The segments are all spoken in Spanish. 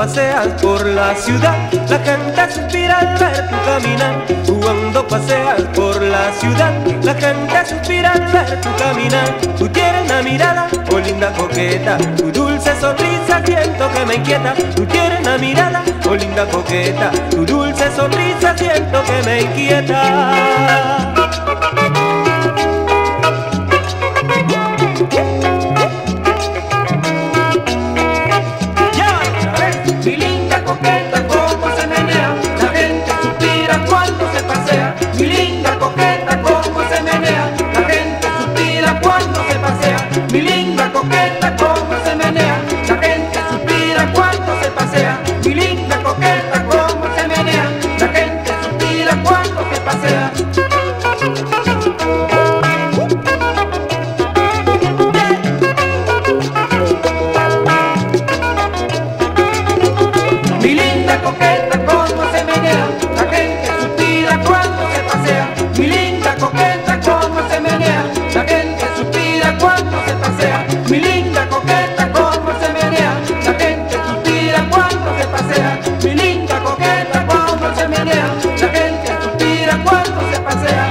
paseas por la ciudad, la gente suspira al ver tu caminar. Cuando paseas por la ciudad, la gente suspira al ver tu caminar. Tú tienes una mirada, oh linda coqueta, tu dulce sonrisa siento que me inquieta. Tú tienes una mirada, oh linda coqueta, tu dulce sonrisa siento que me inquieta. open Mi linda coqueta, cómo se menea, la gente suspira cuando se pasea. Mi linda coqueta, cómo se menea, la gente suspira cuando se pasea. Mi linda coqueta, cómo se menea, la gente suspira cuando se pasea. Mi linda coqueta, cómo se menea, la gente suspira cuando se pasea.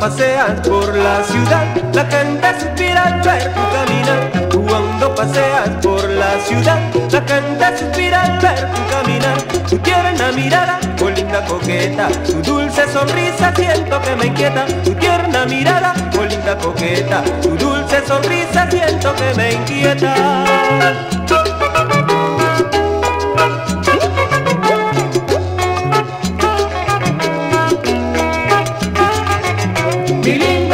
Paseas por la ciudad, la gente suspira al ver tu caminar. Cuando paseas por la ciudad, la gente suspira al ver tu caminar. Tu tierna mirada, oh linda coqueta, tu dulce sonrisa siento que me inquieta. Tu tierna mirada, oh linda coqueta, tu dulce sonrisa siento que me inquieta.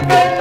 Thank